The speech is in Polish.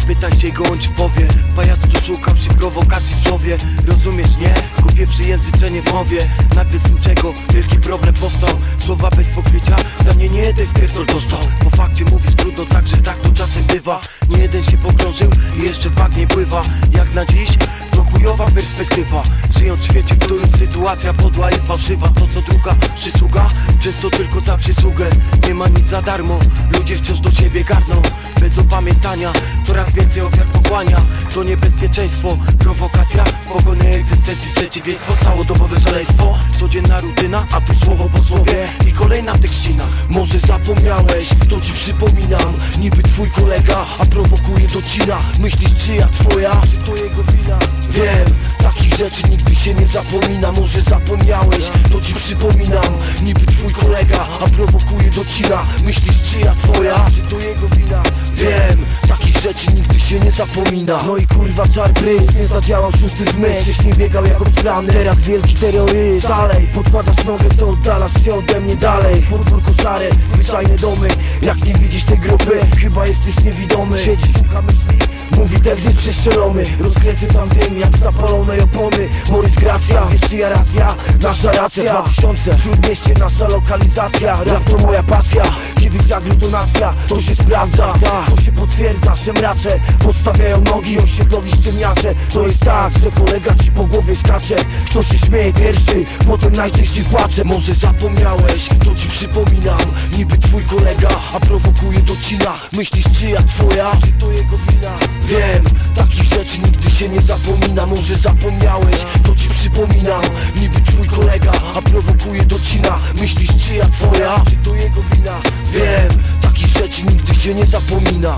Zapytaj się go, on ci powie. Pajac tu szukał się prowokacji w słowie. Rozumiesz, nie? Kupię przyjęzyczenie w mowie. Nagle z niczego wielki problem powstał. Słowa bez pokrycia, za nie nie jeden wpierdol dostał. Po fakcie mówisz trudno, także tak to czasem bywa. Nie jeden się pogrążył i jeszcze bagnie pływa. Jak na dziś, to chujowa perspektywa. Żyjąc w świecie, w którym sytuacja podła i fałszywa. To co druga przysługa, często tylko za przysługę. Nie ma nic za darmo, ludzie wciąż do siebie garną. Bez opamiętania, coraz więcej ofiar pochłania. To niebezpieczeństwo, prowokacja Spokojnej egzystencji przeciwieństwo Całodobowe szaleństwo, codzienna rutyna A tu słowo po słowie kolejna tekścina Może zapomniałeś, to ci przypominam. Niby twój kolega, a prowokuje do cina. Myślisz czyja twoja, czy to jego wina? Wiem, takich rzeczy nigdy się nie zapomina. Może zapomniałeś, to ci przypominam. Niby twój kolega, a prowokuje do cina. Myślisz czyja twoja, czy to jego wina? Wiem, takich rzeczy nigdy się nie zapomina. No i kurwa czar pryz, nie zadziałał szósty zmysł. Wcześniej biegał jak obstrany, teraz wielki terroryst Dalej, podkładasz nogę, to oddalasz się ode mnie dalej. Podwór koszary, zwyczajne domy. Jak nie widzisz tej grupy, chyba jesteś niewidomy. Siedzi, słucha myśli, mówi tekst jest przestrzelony. Rozkręty tam dym, jak zapalonej opony. Borys Gracja, wiesz czyja racja? Nasza racja. 2000, w Śródmieście nasza lokalizacja. Rap to moja pasja, kiedy zagry to nacja To się sprawdza, to się potwierdza Szemracze, podstawiają nogi Osiedlowi ściemniacze. To jest tak, że kolega ci po głowie skacze. Kto się śmieje pierwszy, potem najczęściej płacze. Może zapomniałeś, to ci przypominam. Niby twój kolega, a prowokuje do cina. Myślisz czyja twoja, czy to jego wina? Wiem, takich rzeczy nigdy się nie zapomina. Może zapomniałeś, to ci przypominam. Niby twój kolega, a prowokuje do cina. Myślisz czyja twoja, czy to jego wina? Wiem, takich rzeczy nigdy się nie zapomina